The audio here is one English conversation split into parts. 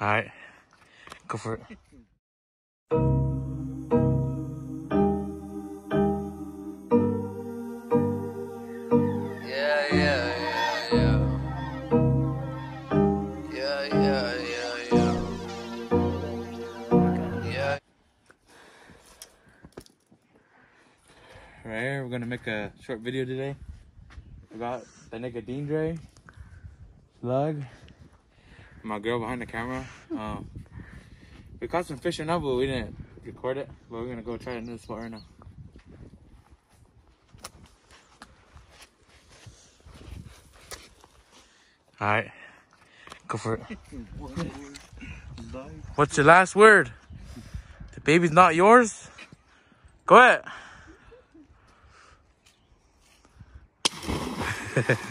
All right, go for it. Yeah, yeah, yeah, yeah. Yeah, yeah, yeah, yeah. Yeah. Right here, we're gonna make a short video today about the nigga Dean Dre, Slug, my girl behind the camera. Um, we caught some fish now, but we didn't record it. But we're gonna go try another spot right now. All right, go for it. What's your last word? The baby's not yours. Go ahead.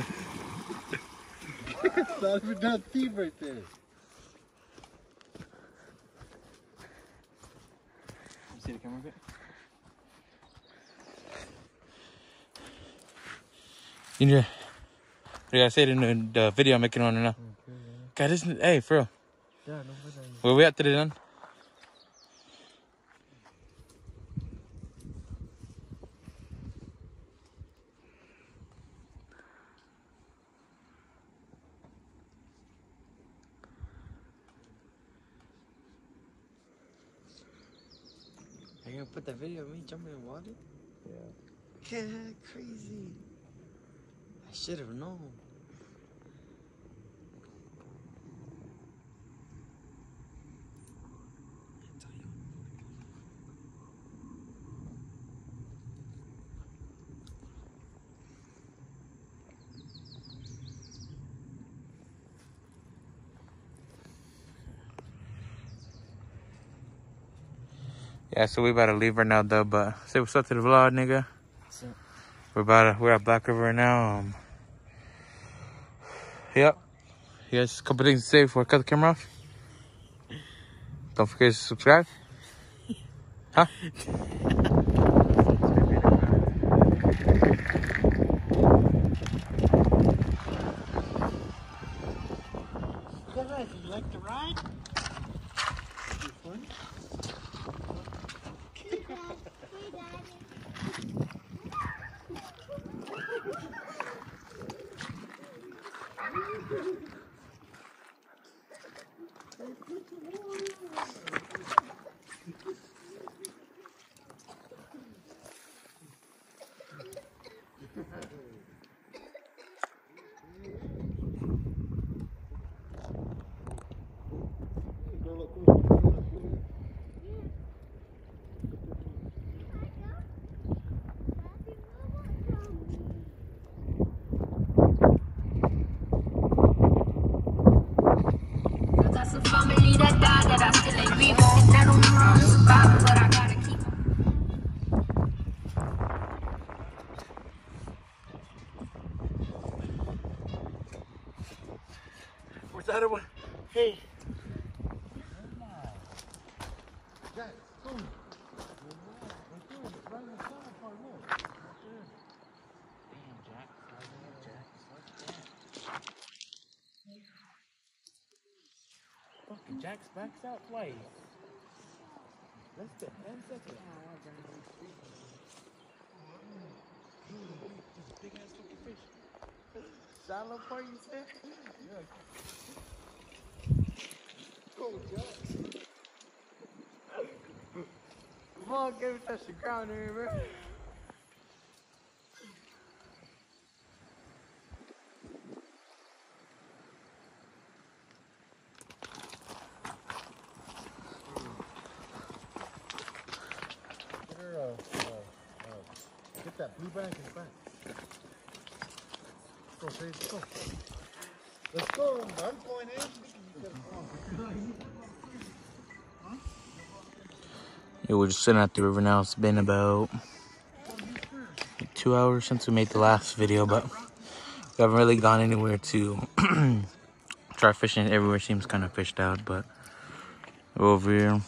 Not even that deep right there. See the camera a bit? Indra, what I said in the, video I'm making on right now. God, this is, hey, for real. Yeah, no, Where we at today, then? Put that video of me jumping in water? Yeah. Crazy. I should have known. Yeah, so we about to leave right now, though, but say what's up to the vlog, nigga. What's up? We're about to, we're at Black River right now. Um, yep. You guys, a couple things to say before I cut the camera off? Don't forget to subscribe. Huh? You like the ride? Fun? Got some family that died that I still ain't grieve on. And I don't know how to survive, but I gotta keep Where's the other one? Hey. Guys, go. Right there, right in the center part, look. Right there. Fucking Jack's backs out twice. That's the end second. Big ass fucking fish. Shallow part, you said? Go, Jack. Come on, give touch the ground here, bro. Uh, uh, uh, get that blue bag in the. Let's go, Paige, let's go. Let's go. I'm going in. Yeah, we're just sitting at the river now. It's been about two hours since we made the last video, but we haven't really gone anywhere to try fishing. Everywhere seems kind of fished out, but we're over here.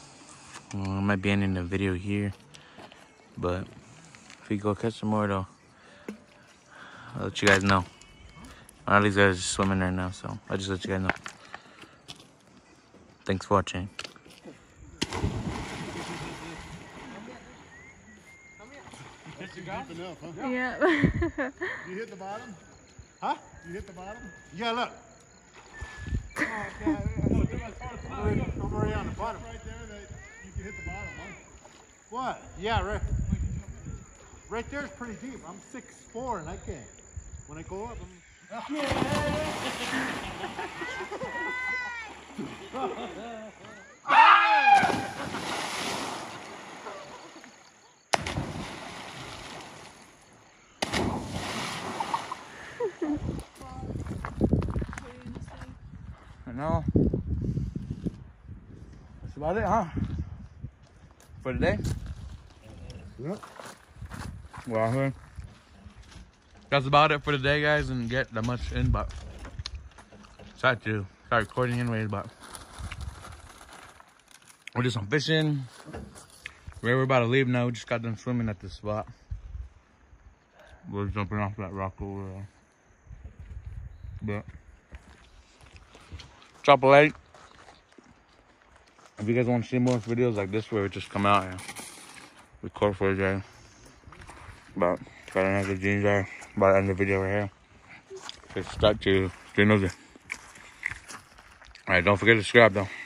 Uh, I might be ending the video here, but if we go catch some more, though, I'll let you guys know. All these guys are swimming right now, so I'll just let you guys know. Thanks for watching. Enough, huh? Yeah. You hit the bottom? Huh? You hit the bottom? Yeah, look. Over right on the bottom. Right there that you can hit the bottom, huh? What? Yeah, right. Right there is pretty deep. I'm six four and I can't. When I go up, I'm. I know. That's about it, huh? For today? Yep. Well? That's about it for today, guys, and get that much in, but start to recording anyways, but we're just on fishing. We're about to leave now. We just got done swimming at this spot. We're jumping off that rock over there. But drop a like. If you guys want to see more videos like this where we just come out and record for you guys. But got another jeans there. About to end the video right here. Just start to stay nosy. Alright, don't forget to subscribe though.